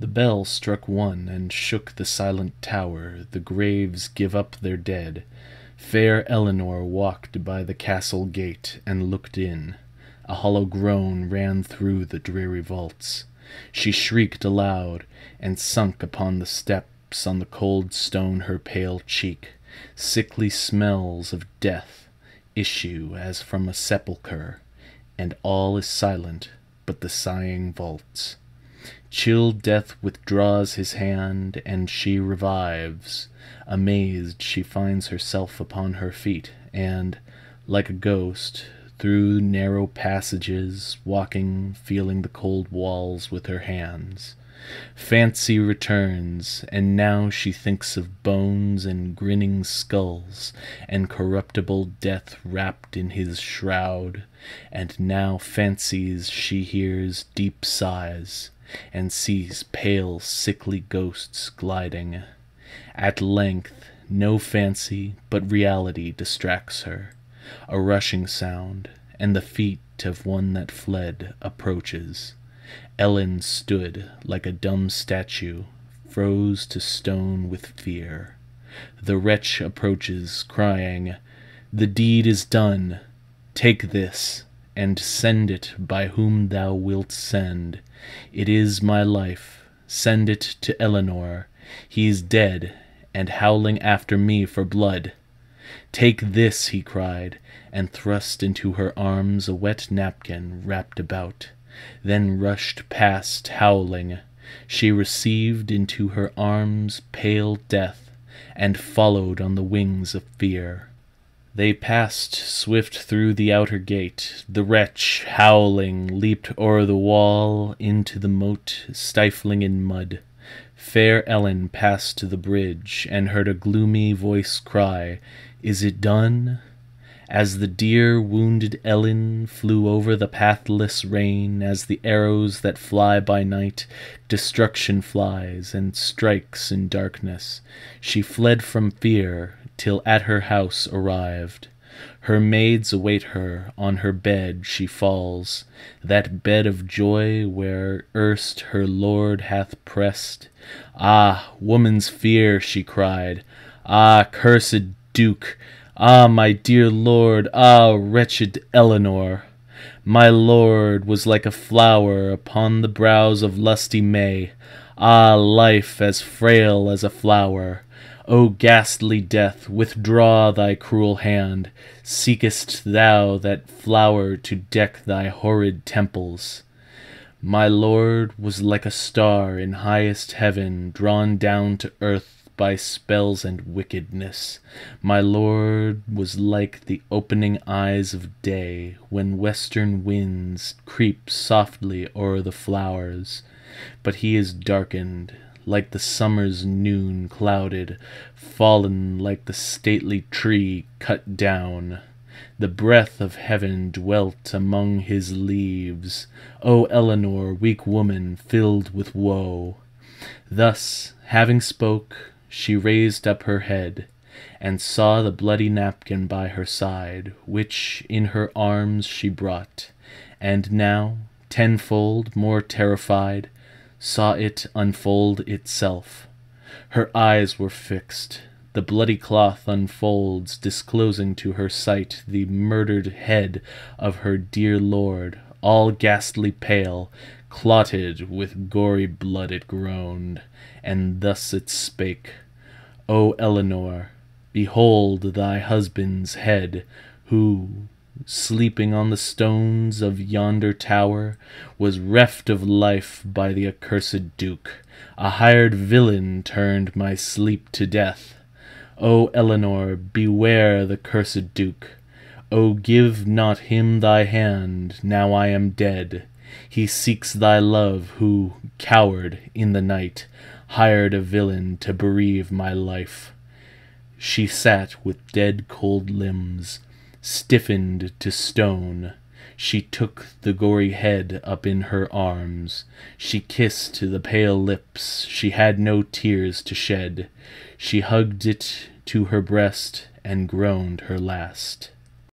The bell struck one and shook the silent tower, the graves give up their dead. Fair Eleanor walked by the castle gate and looked in. A hollow groan ran through the dreary vaults. She shrieked aloud, and sunk upon the steps on the cold stone her pale cheek. Sickly smells of death issue as from a sepulchre, and all is silent but the sighing vaults. Chill death withdraws his hand, and she revives. Amazed, she finds herself upon her feet, and, like a ghost, through narrow passages, walking, feeling the cold walls with her hands. Fancy returns, and now she thinks of bones and grinning skulls, and corruptible death wrapped in his shroud, and now fancies she hears deep sighs, and sees pale sickly ghosts gliding. At length no fancy but reality distracts her. A rushing sound, and the feet of one that fled approaches. Ellen stood like a dumb statue, froze to stone with fear. The wretch approaches, crying, The deed is done. Take this, and send it by whom thou wilt send. It is my life. Send it to Eleanor. He is dead, and howling after me for blood. Take this, he cried, and thrust into her arms a wet napkin wrapped about, then rushed past, howling. She received into her arms pale death, and followed on the wings of fear. They passed swift through the outer gate. The wretch, howling, leaped o'er the wall into the moat, stifling in mud. Fair Ellen passed to the bridge, and heard a gloomy voice cry, Is it done? As the dear wounded Ellen flew over the pathless rain, as the arrows that fly by night, destruction flies and strikes in darkness, she fled from fear, till at her house arrived. Her maids await her, on her bed she falls, that bed of joy where erst her lord hath pressed. Ah, woman's fear, she cried, ah, cursed Duke! Ah, my dear lord! Ah, wretched Eleanor! My lord was like a flower upon the brows of lusty May. Ah, life as frail as a flower! O ghastly death, withdraw thy cruel hand! Seekest thou that flower to deck thy horrid temples? My lord was like a star in highest heaven, drawn down to earth by spells and wickedness. My lord was like the opening eyes of day, when western winds creep softly o'er the flowers. But he is darkened, like the summer's noon clouded, fallen like the stately tree cut down. The breath of heaven dwelt among his leaves. O Eleanor, weak woman, filled with woe! Thus, having spoke, she raised up her head, and saw the bloody napkin by her side, which in her arms she brought, and now, tenfold more terrified, saw it unfold itself. Her eyes were fixed. The bloody cloth unfolds, disclosing to her sight the murdered head of her dear lord, all ghastly pale, clotted with gory blood it groaned and thus it spake, O Eleanor, behold thy husband's head, who, sleeping on the stones of yonder tower, was reft of life by the accursed Duke. A hired villain turned my sleep to death. O Eleanor, beware the cursed Duke. O give not him thy hand, now I am dead. He seeks thy love, who, coward in the night, hired a villain to bereave my life. She sat with dead cold limbs, stiffened to stone. She took the gory head up in her arms. She kissed the pale lips. She had no tears to shed. She hugged it to her breast and groaned her last.